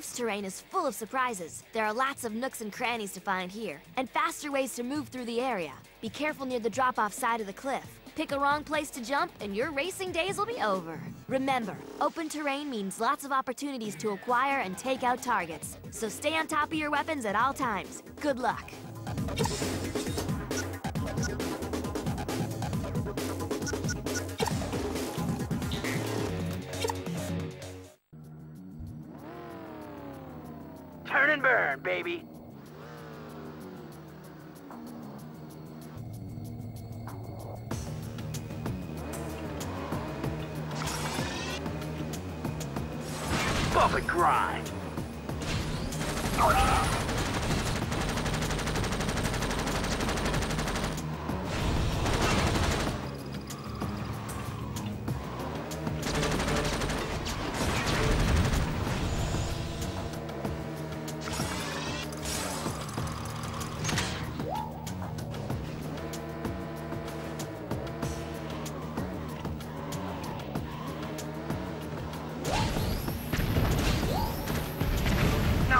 Cliff's terrain is full of surprises. There are lots of nooks and crannies to find here, and faster ways to move through the area. Be careful near the drop-off side of the cliff. Pick a wrong place to jump, and your racing days will be over. Remember, open terrain means lots of opportunities to acquire and take out targets. So stay on top of your weapons at all times. Good luck. Turn and burn, baby. Bump and grind.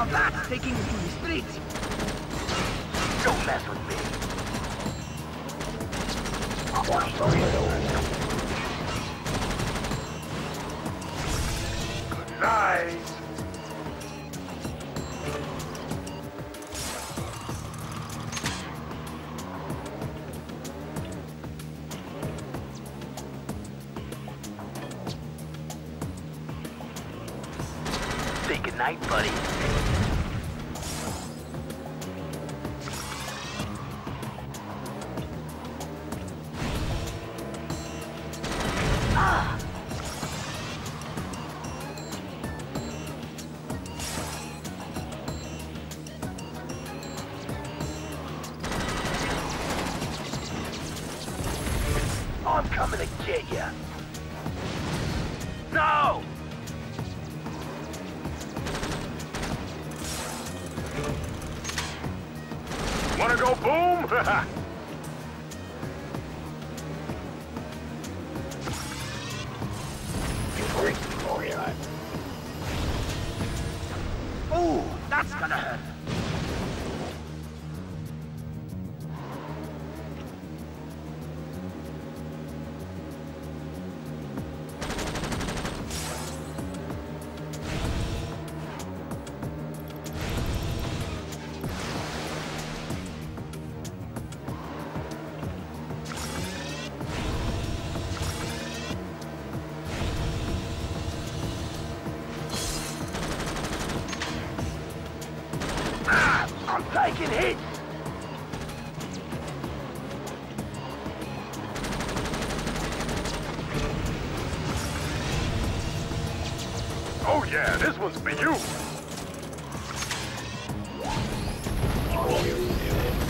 Now that's taking it to the streets. Don't mess with me. Good night. Say goodnight, buddy. Get. No! Wanna go boom? taking hits. Oh yeah, this one's for you. Get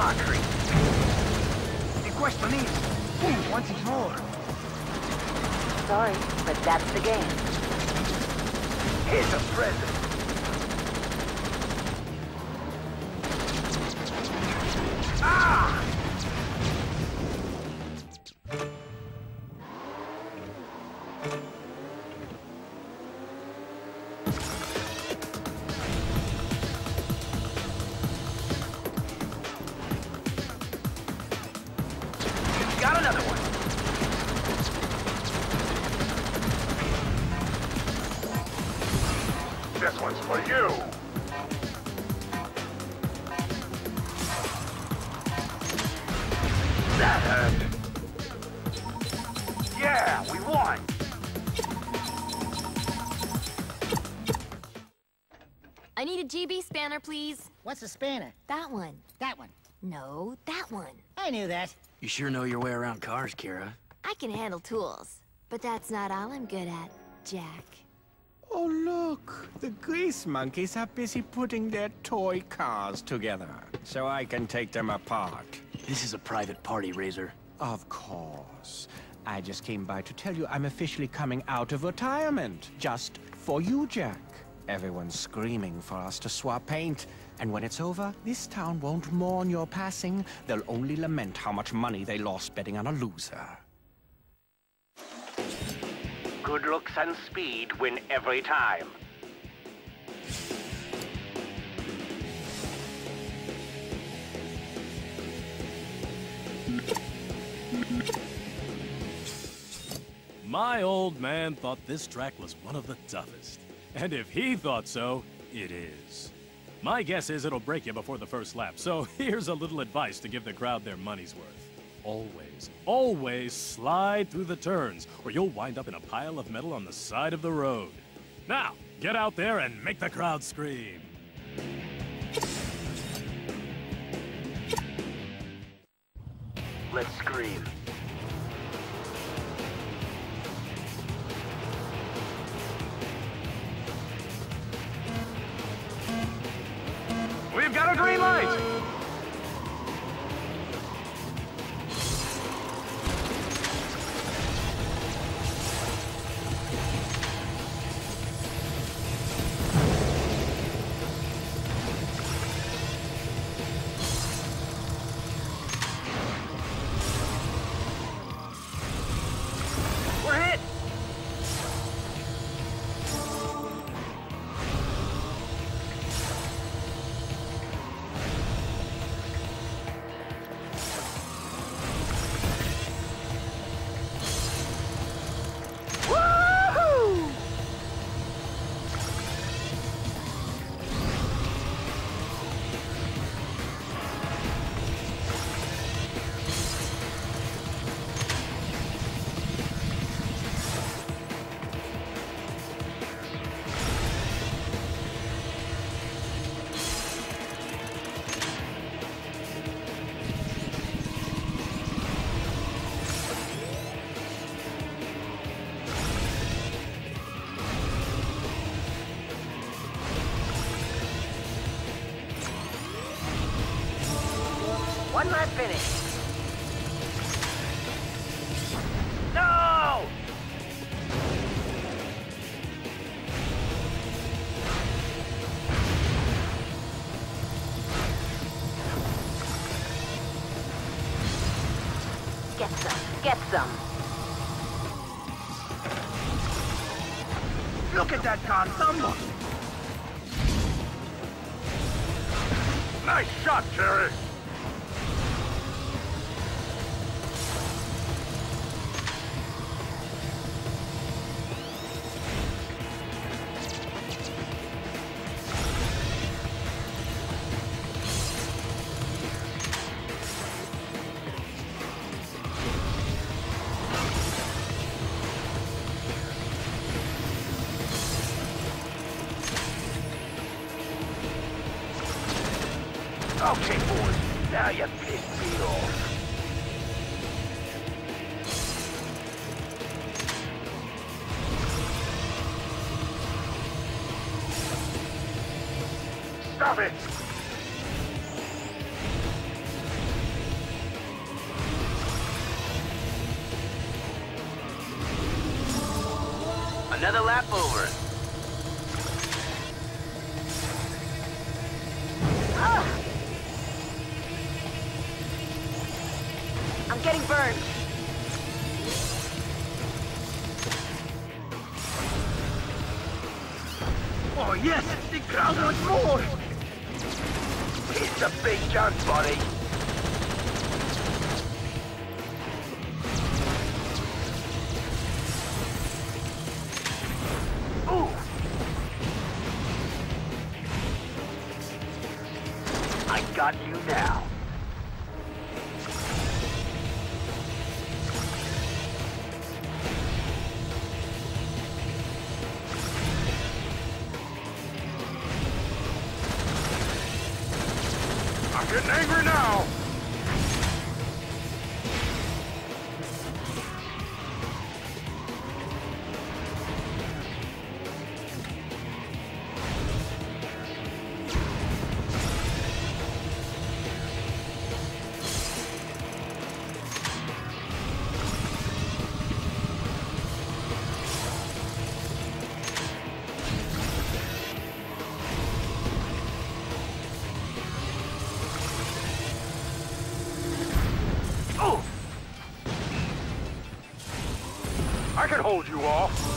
Concrete. The question is, who wants it more? Sorry, but that's the game. Here's a present. Ah! Got one's for you. That hurt. Yeah, we won. I need a GB spanner, please. What's a spanner? That one. That one. No, that one. I knew that. You sure know your way around cars, Keira. I can handle tools. But that's not all I'm good at, Jak. Oh, look. The grease monkeys are busy putting their toy cars together, so I can take them apart. This is a private party, Razer. Of course. I just came by to tell you I'm officially coming out of retirement. Just for you, Jak. Everyone's screaming for us to swap paint. And when it's over, this town won't mourn your passing. They'll only lament how much money they lost betting on a loser. Good looks and speed win every time. My old man thought this track was one of the toughest. And if he thought so, it is. My guess is it'll break you before the first lap, so here's a little advice to give the crowd their money's worth. Always, always slide through the turns, or you'll wind up in a pile of metal on the side of the road. Now, get out there and make the crowd scream. Let's scream. One lap finish. No! Get some. Get some. Look at that car tumble! Nice shot, Jerry! Now you pissed me off. Stop it! Another lap over. Getting burned. Oh yes! The crowd wants more! It's a big jump, buddy. I got you now. Getting angry you off.